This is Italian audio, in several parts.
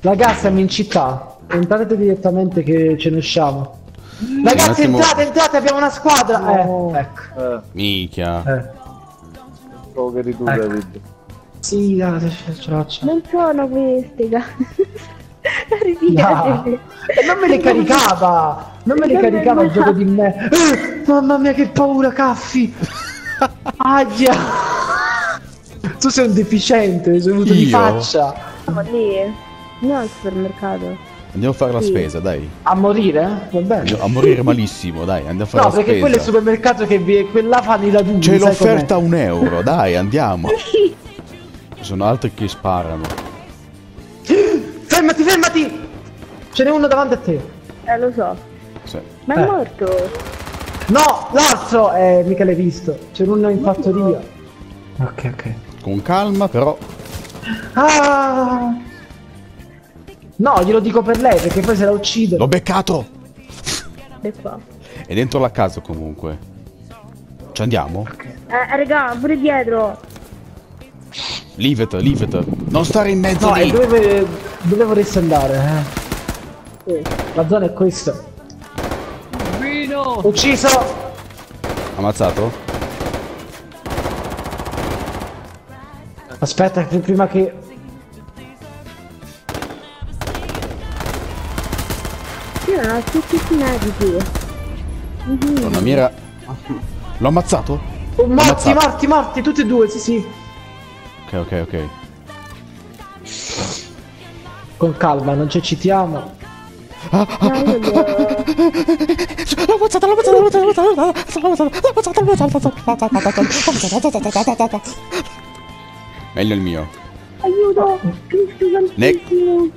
Ragazzi, siamo in città. Entrate direttamente che ce ne usciamo. Ragazzi, attimo- entrate, entrate, abbiamo una squadra. No. Eh, ecco. Eh, Minchia. Eh. so che eri tu, Ecco. David. Sì, dai, ce ce la facciamo. Non sono queste. No. E non me le caricava! Non me le Non caricava il gioco di me. Eh, mamma mia, che paura, caffi! Aia! Tu sei un deficiente, sei venuto di faccia. Siamo lì. No, al supermercato. Andiamo a fare la Sì. spesa, dai. A morire? Va bene. A morire malissimo, dai, andiamo a fare No, la perché spesa. quello è il supermercato che vi... quella fanno i raduni. C'è sai l'offerta a un euro, dai, andiamo. Ci sono altri che sparano. Fermati, fermati! Ce n'è uno davanti a te. Eh, lo so. Sì. Ma è Eh. morto. No, l'altro! Eh, mica l'hai visto. C'è uno in fattoria. Ok, ok. Con calma, però. Ah! No, glielo dico per lei, perché poi se la uccido. L'ho beccato! E qua. È dentro la casa comunque. Ci andiamo? Eh, raga, pure dietro. Leave it, leave it. Non stare in mezzo No, lì. dove, dove vorresti andare? Eh? La zona è questa. Vino! Ucciso! Ammazzato? Aspetta, prima che... Ho tutti i medici. Donna mia. L'ho ammazzato? Oh, morti, Ammazzato. morti, morti, tutti e due, sì, sì. Ok, ok, ok. Con calma, non ci eccitiamo. No, io devo... L'ho ammazzato, l'ho ammazzato, l'ho ammazzato, l'ho ammazzato, l'ho ammazzato. Meglio il mio. Aiuto! Cristo santissimo!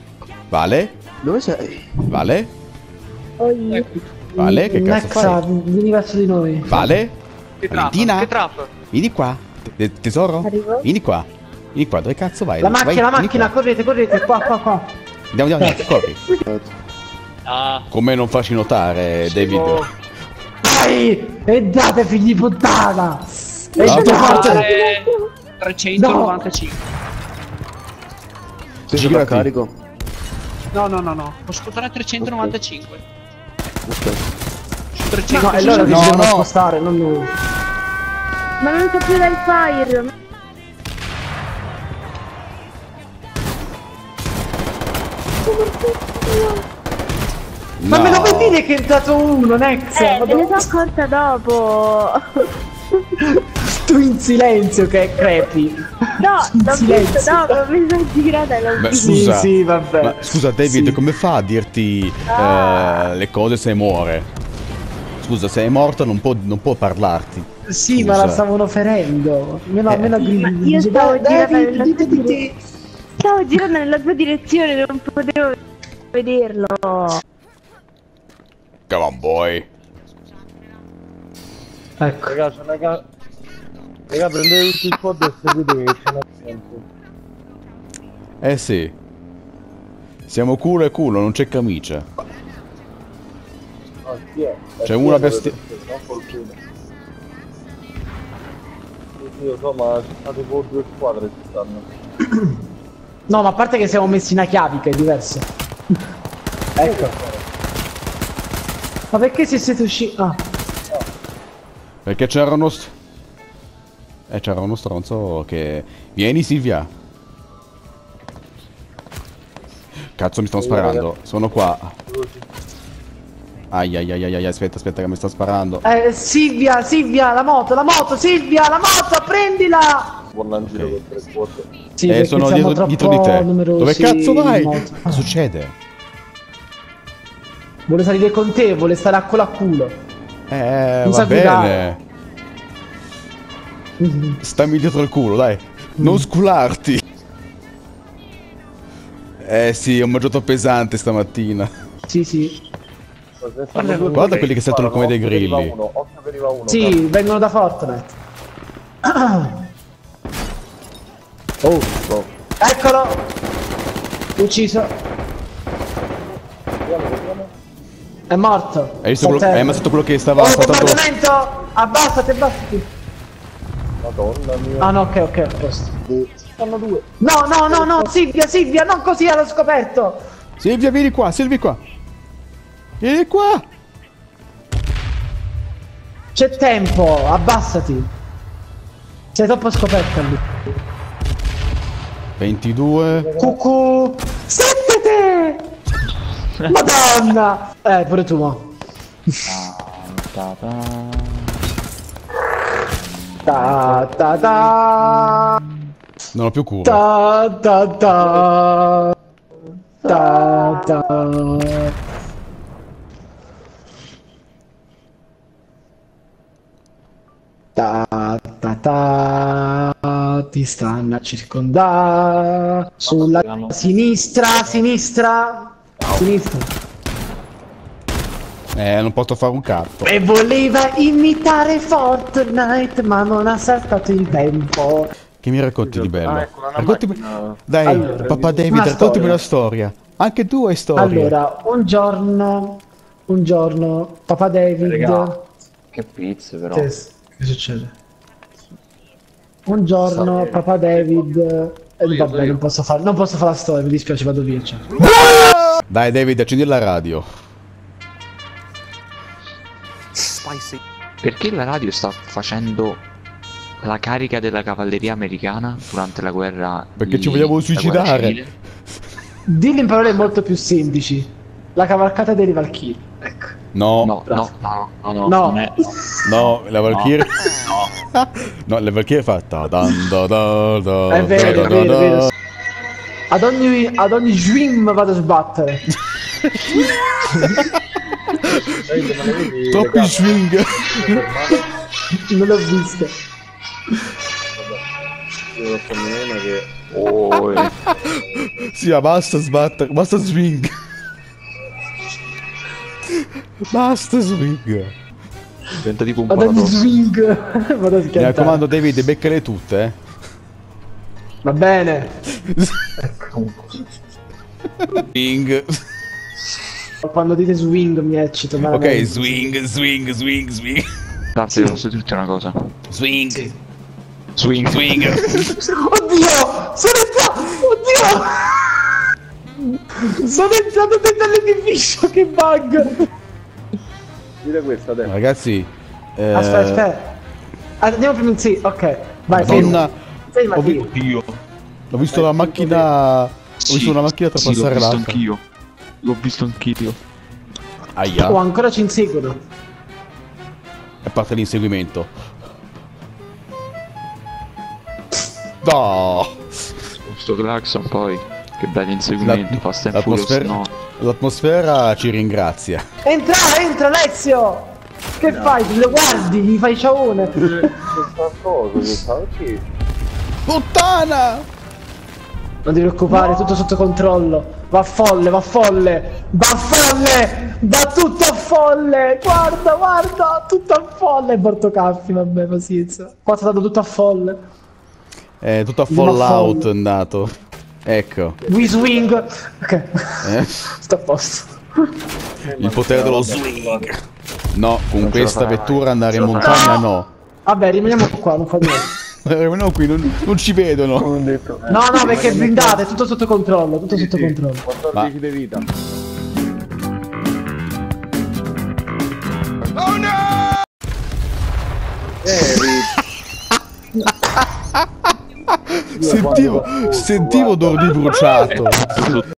Vale? Dove sei? Vale? Oi. Vale? Che cazzo vieni verso di noi. Vale? Che? Valentina? Che trap? Vieni qua. Te- tesoro? Arrivo? Vieni qua. Vieni qua, dove cazzo vai? La macchina, la macchina, qua. correte, correte, qua, qua, qua. Andiamo, andiamo, andiamo, corri. Ah, Come non farci notare, David? oh, Dai! E date, figli di puttana! E date! fare 395. Sei Girati. a carico? No, no, no, no. Posso portare 395. Ok. No, 300. è loro che No, si devono no. spostare, non lui. Ma non so più dal fire! Ma me lo vuoi dire che è entrato uno, Nex? Eh, me ne sono accorta dopo! Tu in silenzio che crepi. No, l'ho Silenzio. visto dopo, mi sono girata e l'ho Beh, visto. scusa. Sì, sì, vabbè. Ma scusa, David, Sì. come fa a dirti eh, le cose se muore? Scusa, se è morto non può, non può parlarti. Sì, ma Scusa. la stavano ferendo. Meno, Eh. meno Sì, ma io stavo "Dai, girando nella dite tua di te." dire- Stavo girando nella tua direzione, non potevo vederlo. Come on, boy. Ecco. Raga, c'è una ca... Raga, prendete tutti il pod e seguitemi che c'è una gente. Eh sì. Siamo culo e culo, non c'è camicia. Ah, chi è? C'è una bestia- Non sì, lo so, ma sono tipo due squadre ci stanno. No, ma a parte che siamo messi in a chiavi, che è diverso. ecco. Ma perché se siete usciti... Ah, Perché c'era uno... st- Eh, c'era uno stronzo che... Vieni, Silvia. Cazzo, mi stanno sparando. Sono qua. Ai ai ai ai ai, aspetta, aspetta che mi sta sparando. eh, Silvia, Silvia, la moto, la moto, Silvia, la moto, prendila! Buon giro Ok. con tre squadre. Sì, eh, sono dietro, dietro di te. numerosi Dove cazzo vai? Cosa succede? Vuole salire con te, vuole stare a culo a culo. Eh, Non va sa guidare. Stammi dietro il culo, dai. Non scularti. Eh sì, ho mangiato pesante stamattina. Sì, sì. Guarda, Guarda quelli che sentono come dei grilli. Uno. Sì, vengono da Fortnite. Oh, no. Eccolo! Ucciso. È morto. Hai visto quello, Sta a terra. hai ammazzato quello che stava Oh! Abbassati, abbassati. Madonna mia. Ah no, ok, ok, a posto. Stanno due. No, no, no, no, Silvia, Silvia, non così allo scoperto. Silvia, vieni qua, Silvia qua. Vieni qua. C'è tempo, abbassati. Sei troppo scoperta lì. 22. Cucù. Settete! Madonna! Eh, pure tu, mo. Ta ta. Ta. Non ho più cura. Ta ta ta. Ta ta. Ta ta ta. Ti stanno a circondare. Sulla sinistra, sinistra. Sinistra. Eh, non posso fare un cazzo. E voleva imitare Fortnite, ma non ha saltato il tempo. Che mi racconti di bello? Ah, ecco, una Raccontimi... macchina. Dai, Allora, papà David, una raccontami storia. la storia. Anche tu hai storie. Allora, un giorno, un giorno, papà David. Regà. Che pizza però. Che, succede? Un giorno, papà David. Eh, vabbè, non posso, fare, non posso fare la storia, mi dispiace, vado via. Cioè. Dai, David, accendi la radio. Perché la radio sta facendo la carica della cavalleria americana durante la guerra? Perché ci di- vogliamo la guerra suicidare. Dillo in parole molto più semplici. La cavalcata dei Valkyrie. Ecco. No, No, no, no, no, no, No. non è. no, la Valkyrie. No, la Valkyrie fa ta dan da da da È vero, da è da vero, è da. vero. Ad ogni, ad ogni swim vado a sbattere. Troppi swing. Non l'ho vista. Che... Oh, eh. Sì, ma basta sbattere, basta swing. Basta swing. diventa tipo un paradosso. swing vado a Mi schiantare. raccomando, David, beccale tutte, eh. Va bene. Swing. Quando dite swing mi eccito. ma Ok, veramente. swing, swing, swing, swing. Grazie, posso dirti una cosa. Swing. Swing, Swing. Oddio! Sono entrato! Oddio! Sono entrato dentro l'edificio, che bug! Dite questa adesso. Ragazzi, eh, Aspetta, aspetta. Ah, Andiamo prima in sì, ok. Vai, Madonna, ferma. ho, Ferma, vi- io. ho visto la macchina. Ho visto una macchina sì, l'ho trapassare visto l'altra. anch'io. L'ho visto anch'io. Aia. Oh, ancora ci inseguono. È parte l'inseguimento. No! Sto claxon poi. Che bello inseguimento. La- Fast and Furious l'atmosfera, no. l'atmosfera ci ringrazia. Entra, entra Alessio! Che fai? Lo guardi, gli fai ciaone. Puttana! Non ti preoccupare, tutto sotto controllo. Va folle, va folle. Va folle! Va tutto a folle! Guarda, guarda, tutto a folle. Porto caffi, vabbè, pazienza. Qua sta dato tutto a folle. È tutto a Fallout è andato. Ecco. We swing. Ok. Eh? Sto a posto. Il potere dello swing. No, con questa vettura andare in Non ce la montagna no. Vabbè, rimaniamo qua, non fa niente. Eh, No, qui non, non ci vedono. Detto. No, no, perché è blindato, è tutto sotto controllo, tutto sotto controllo. 14 di vita. Sentivo, sentivo odore di bruciato.